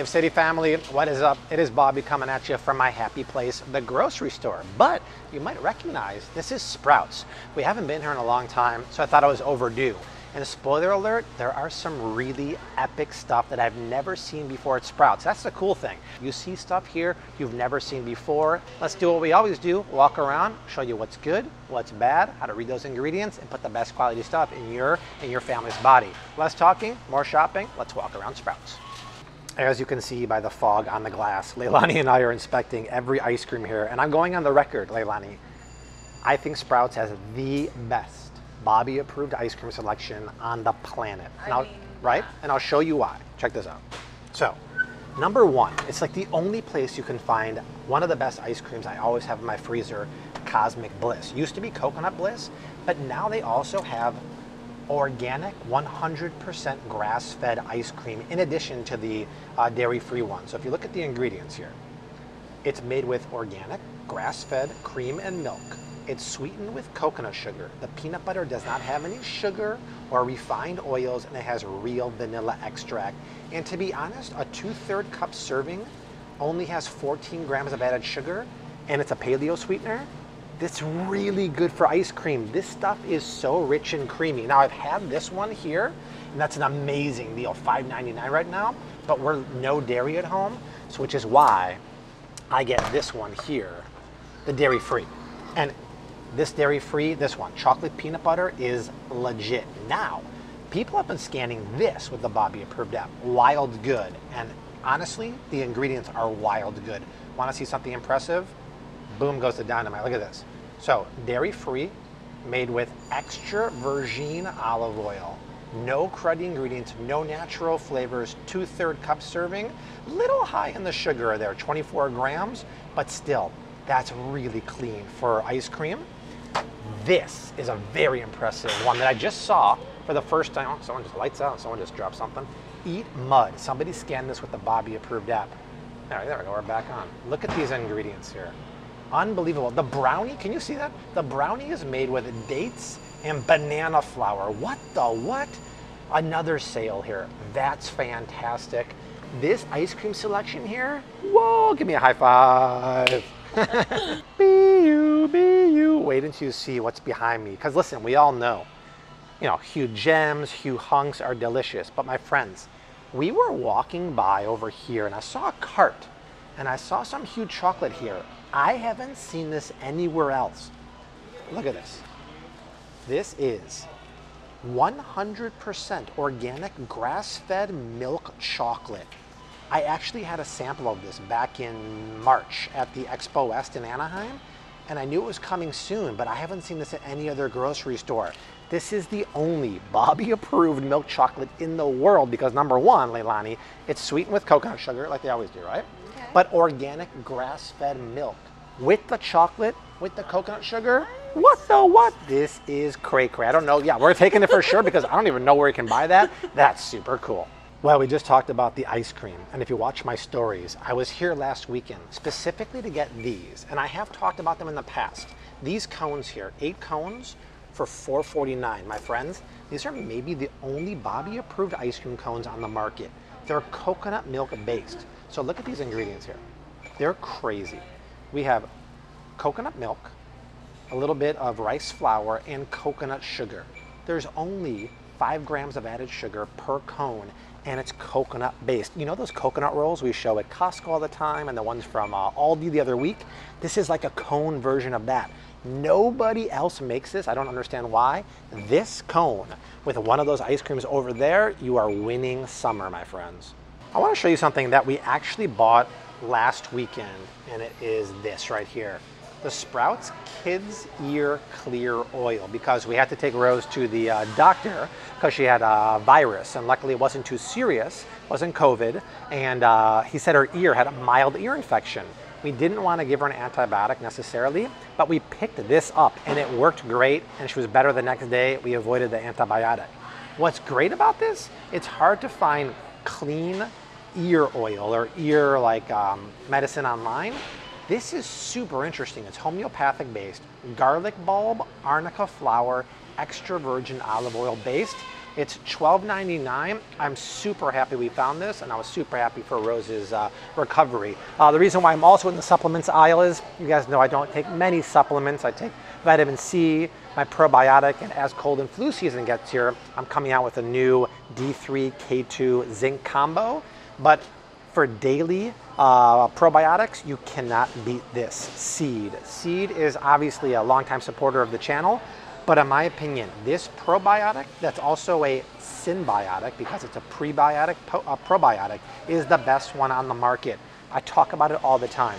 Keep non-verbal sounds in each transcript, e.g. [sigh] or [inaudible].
FlavCity family, what is up? It is Bobby coming at you from my happy place, the grocery store. But you might recognize this is Sprouts. We haven't been here in a long time, so I thought I was overdue. And spoiler alert, there are some really epic stuff that I've never seen before at Sprouts. That's the cool thing. You see stuff here you've never seen before. Let's do what we always do, walk around, show you what's good, what's bad, how to read those ingredients, and put the best quality stuff in your and your family's body. Less talking, more shopping. Let's walk around Sprouts. As you can see by the fog on the glass, Leilani and I are inspecting every ice cream here, and I'm going on the record, Leilani. I think Sprouts has the best Bobby approved ice cream selection on the planet. I And I'll- mean, right? yeah. And I'll show you why. Check this out. So, number one, it's like the only place you can find one of the best ice creams I always have in my freezer, Cosmic Bliss. Used to be Coconut Bliss, but now they also have organic 100% grass-fed ice cream in addition to the uh, dairy-free one. So if you look at the ingredients here, it's made with organic, grass-fed cream and milk. It's sweetened with coconut sugar. The peanut butter does not have any sugar or refined oils and it has real vanilla extract. And to be honest, a two-third cup serving only has 14 grams of added sugar and it's a paleo sweetener. That's really good for ice cream. This stuff is so rich and creamy. Now I've had this one here, and that's an amazing deal, $5.99 right now. But we're no dairy at home, so which is why I get this one here, the dairy free. And this dairy free, this one, chocolate peanut butter is legit. Now, people have been scanning this with the Bobby approved app, wild good. And honestly, the ingredients are wild good. Want to see something impressive? Boom goes the dynamite. Look at this. So, dairy free, made with extra virgin olive oil. No cruddy ingredients, no natural flavors, two third cup serving. Little high in the sugar there, 24 grams, but still, that's really clean for ice cream. This is a very impressive one that I just saw for the first time. Oh, someone just lights out, someone just dropped something. Eat Mud. Somebody scanned this with the Bobby approved app. All right, there we go, we're back on. Look at these ingredients here. Unbelievable. The brownie, can you see that? The brownie is made with dates and banana flour. What the what? Another sale here. That's fantastic. This ice cream selection here, whoa, give me a high five. [laughs] be you, be you. Wait until you see what's behind me. Because listen, we all know, you know, Hu Gems, Hu Hunks are delicious. But my friends, we were walking by over here and I saw a cart and I saw some Hu chocolate here. I haven't seen this anywhere else. Look at this. This is 100% organic grass-fed milk chocolate. I actually had a sample of this back in March at the Expo West in Anaheim, and I knew it was coming soon, but I haven't seen this at any other grocery store. This is the only Bobby approved milk chocolate in the world because number one, Leilani, it's sweetened with coconut sugar like they always do, right? But organic grass-fed milk with the chocolate, with the coconut sugar. What the what? This is cray cray. I don't know. Yeah, we're taking it for sure because I don't even know where you can buy that. That's super cool. Well, we just talked about the ice cream. And if you watch my stories, I was here last weekend specifically to get these. And I have talked about them in the past. These cones here, eight cones for $4.49. My friends, these are maybe the only Bobby approved ice cream cones on the market. They're coconut milk based. So look at these ingredients here. They're crazy. We have coconut milk, a little bit of rice flour, and coconut sugar. There's only five grams of added sugar per cone, and it's coconut based. You know those coconut rolls we show at Costco all the time, and the ones from uh, Aldi the other week? This is like a cone version of that. Nobody else makes this. I don't understand why. This cone with one of those ice creams over there, you are winning summer, my friends. I want to show you something that we actually bought last weekend, and it is this right here. The Sprouts Kids Ear Clear Oil because we had to take Rose to the uh, doctor because she had a virus, and luckily it wasn't too serious, wasn't COVID, and uh, he said her ear had a mild ear infection. We didn't want to give her an antibiotic necessarily, but we picked this up and it worked great, and she was better the next day. We avoided the antibiotic. What's great about this? It's hard to find clean ear oil or ear like um, medicine online. This is super interesting. It's homeopathic based, garlic bulb, arnica flower, extra virgin olive oil based, It's $12.99. I'm super happy we found this, and I was super happy for Rose's uh, recovery. Uh, the reason why I'm also in the supplements aisle is, you guys know I don't take many supplements. I take vitamin C, my probiotic, and as cold and flu season gets here, I'm coming out with a new D3K2 zinc combo. But for daily uh, probiotics, you cannot beat this Seed. Seed is obviously a longtime supporter of the channel, but in my opinion, this probiotic that's also a synbiotic because it's a prebiotic, a probiotic, is the best one on the market. I talk about it all the time.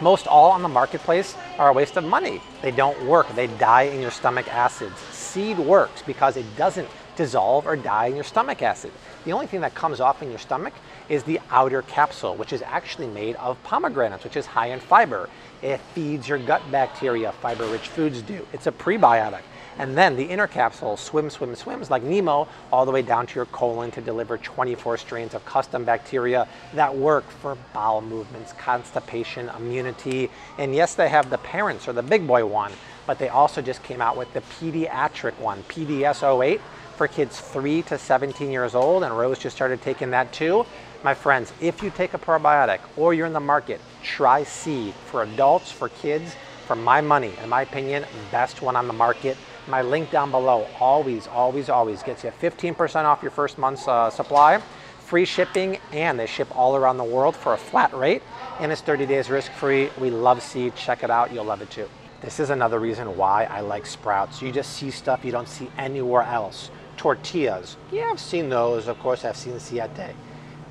Most all on the marketplace are a waste of money. They don't work. They die in your stomach acids. Seed works because it doesn't dissolve or die in your stomach acid. The only thing that comes off in your stomach is the outer capsule, which is actually made of pomegranates, which is high in fiber. It feeds your gut bacteria, fiber-rich foods do. It's a prebiotic. And then the inner capsule swims, swims, swims like Nemo all the way down to your colon to deliver 24 strains of custom bacteria that work for bowel movements, constipation, immunity. And yes, they have the parents or the big boy one, but they also just came out with the pediatric one, PDS08 for kids 3 to 17 years old, and Rose just started taking that too. My friends, if you take a probiotic or you're in the market, try Seed for adults, for kids, for my money, in my opinion, best one on the market. My link down below always, always, always gets you 15% off your first month's uh, supply, free shipping, and they ship all around the world for a flat rate, and it's 30 days risk-free. We love Seed. Check it out. You'll love it too. This is another reason why I like Sprouts. You just see stuff you don't see anywhere else tortillas. Yeah, I've seen those. Of course, I've seen Siete.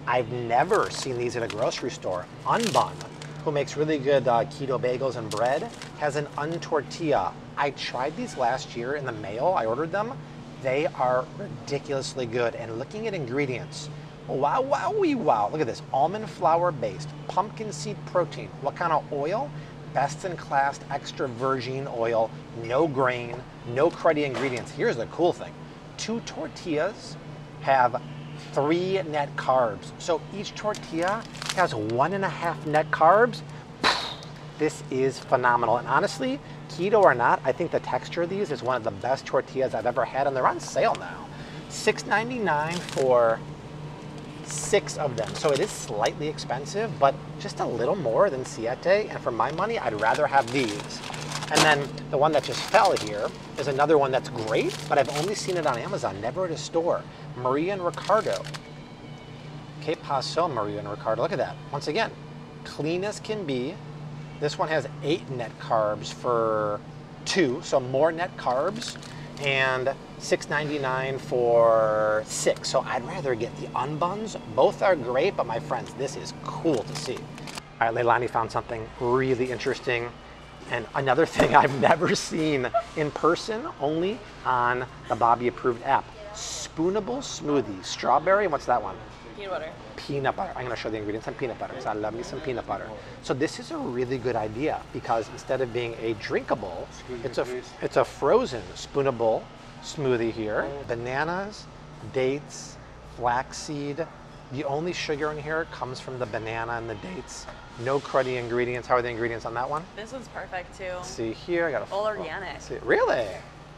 I've never seen these at a grocery store. Unbun, who makes really good uh, keto bagels and bread, has an untortilla. I tried these last year in the mail. I ordered them. They are ridiculously good. And looking at ingredients, wow, wow, wee, wow. Look at this, almond flour based, pumpkin seed protein. What kind of oil? Best in class extra virgin oil, no grain, no cruddy ingredients. Here's the cool thing two tortillas have three net carbs. So each tortilla has one and a half net carbs. [sighs] This is phenomenal. And honestly, keto or not, I think the texture of these is one of the best tortillas I've ever had, and they're on sale now. $6.99 for six of them. So it is slightly expensive, but just a little more than Siete. And for my money, I'd rather have these. And then the one that just fell here is another one that's great, but I've only seen it on Amazon, never at a store. Maria and Ricardo. Que paso, Maria and Ricardo. Look at that. Once again, clean as can be. This one has eight net carbs for two, so more net carbs, and $6.99 for six. So I'd rather get the unbuns. Both are great, but my friends, this is cool to see. All right, Leilani found something really interesting. And another [laughs] thing I've never seen in person, only on the Bobby approved app. Spoonable smoothie, strawberry, what's that one? Peanut butter. Peanut butter. I'm going to show the ingredients on peanut butter because I love me some peanut butter. So this is a really good idea because instead of being a drinkable, it's a it's a frozen spoonable smoothie here. Oh. Bananas, dates, flaxseed. The only sugar in here comes from the banana and the dates. No cruddy ingredients. How are the ingredients on that one? This one's perfect too. Let's see here, I got a all organic. See, really?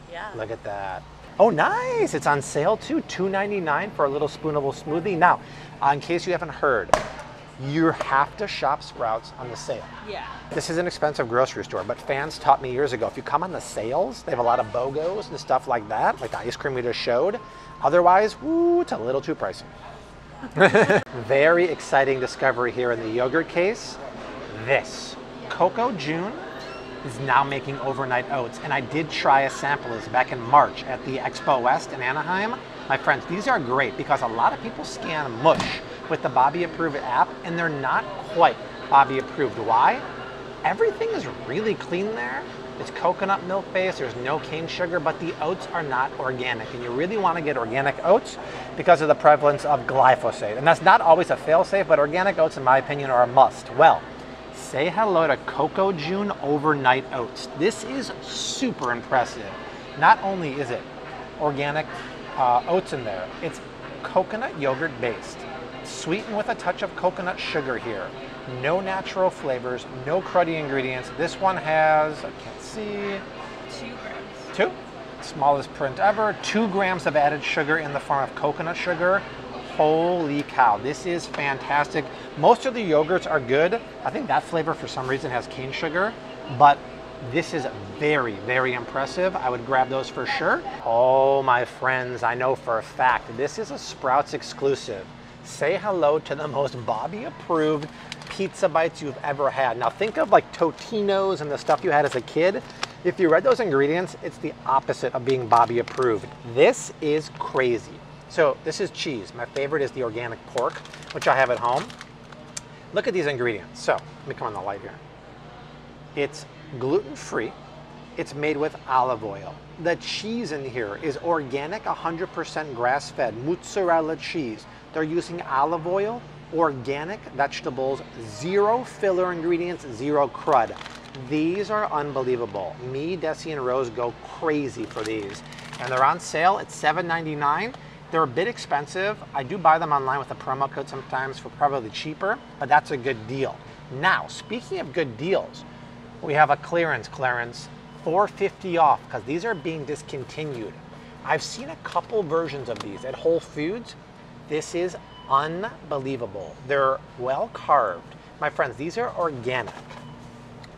Yeah. Look at that. Oh, nice! It's on sale too. $2.99 for a little spoonable smoothie. Now, uh, in case you haven't heard, you have to shop Sprouts on the sale. Yeah. This is an expensive grocery store, but fans taught me years ago if you come on the sales, they have a lot of BOGOs and stuff like that, like the ice cream we just showed. Otherwise, woo, it's a little too pricey. [laughs] Very exciting discovery here in the yogurt case. This Cocojune is now making overnight oats, and I did try a sample of this back in March at the Expo West in Anaheim. My friends, these are great because a lot of people scan mush with the Bobby Approved app, and they're not quite Bobby Approved. Why? Everything is really clean there, it's coconut milk based, there's no cane sugar, but the oats are not organic. And you really want to get organic oats because of the prevalence of glyphosate. And that's not always a fail-safe, but organic oats, in my opinion, are a must. Well, say hello to Cocojune Overnight Oats. This is super impressive. Not only is it organic uh, oats in there, it's coconut yogurt based, sweetened with a touch of coconut sugar here no natural flavors, no cruddy ingredients. This one has, I can't see. Two grams. Two? Smallest print ever. Two grams of added sugar in the form of coconut sugar. Holy cow, this is fantastic. Most of the yogurts are good. I think that flavor for some reason has cane sugar, but this is very, very impressive. I would grab those for sure. Oh, my friends, I know for a fact this is a Sprouts exclusive. Say hello to the most Bobby approved pizza bites you've ever had. Now think of like Totino's and the stuff you had as a kid. If you read those ingredients, it's the opposite of being Bobby approved. This is crazy. So this is cheese. My favorite is the organic pork, which I have at home. Look at these ingredients. So let me come on the light here. It's gluten-free. It's made with olive oil. The cheese in here is organic, 100% grass-fed mozzarella cheese. They're using olive oil, organic vegetables, zero filler ingredients, zero crud. These are unbelievable. Me, Desi, and Rose go crazy for these. And they're on sale at $7.99. They're a bit expensive. I do buy them online with a promo code sometimes for probably cheaper, but that's a good deal. Now, speaking of good deals, we have a clearance clearance 450 off because these are being discontinued. I've seen a couple versions of these at Whole Foods. This is unbelievable. They're well carved. My friends, these are organic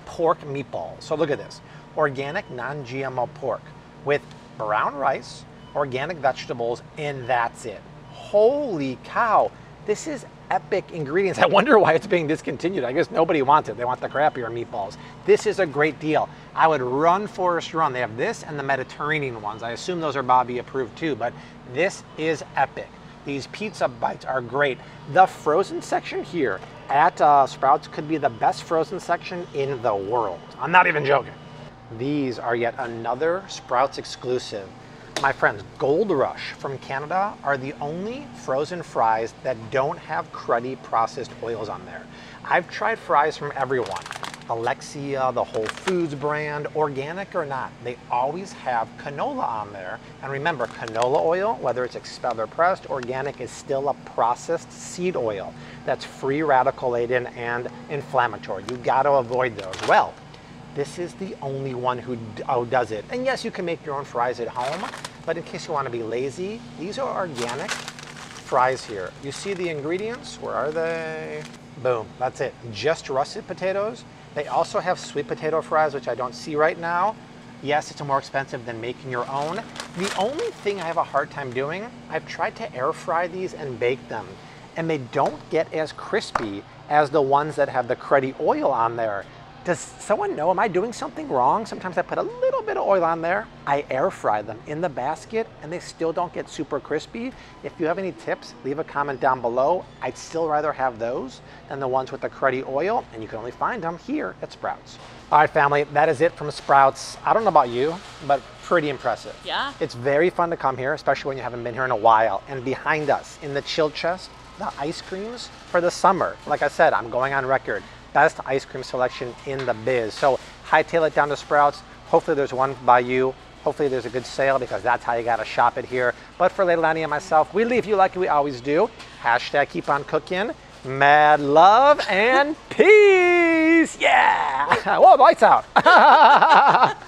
pork meatballs. So look at this. Organic non-GMO pork with brown rice, organic vegetables, and that's it. Holy cow. This is epic ingredients. [laughs] I wonder why it's being discontinued. I guess nobody wants it. They want the crappier meatballs. This is a great deal. I would run Forest Run. They have this and the Mediterranean ones. I assume those are Bobby approved too, but this is epic. These pizza bites are great. The frozen section here at uh, Sprouts could be the best frozen section in the world. I'm not even joking. These are yet another Sprouts exclusive. My friends, Gold Rush from Canada are the only frozen fries that don't have cruddy processed oils on there. I've tried fries from everyone. Alexia, the Whole Foods brand, organic or not, they always have canola on there. And remember, canola oil, whether it's expelled or pressed, organic is still a processed seed oil that's free radical laden and inflammatory. You got to avoid those. Well, this is the only one who oh, does it. And yes, you can make your own fries at home, but in case you want to be lazy, these are organic fries here. You see the ingredients? Where are they? Boom, that's it. Just russet potatoes. They also have sweet potato fries, which I don't see right now. Yes, it's more expensive than making your own. The only thing I have a hard time doing, I've tried to air fry these and bake them, and they don't get as crispy as the ones that have the cruddy oil on there. Does someone know, am I doing something wrong? Sometimes I put a little bit of oil on there. I air fry them in the basket and they still don't get super crispy. If you have any tips, leave a comment down below. I'd still rather have those than the ones with the cruddy oil and you can only find them here at Sprouts. All right, family, that is it from Sprouts. I don't know about you, but pretty impressive. Yeah. It's very fun to come here, especially when you haven't been here in a while. And behind us, in the chill chest, the ice creams for the summer. Like I said, I'm going on record best ice cream selection in the biz. So hightail it down to Sprouts. Hopefully there's one by you. Hopefully there's a good sale because that's how you gotta shop it here. But for Leilani and myself, we leave you like we always do. Hashtag keep on cooking. Mad love and [laughs] peace. Yeah. [laughs] Whoa, lights out. [laughs]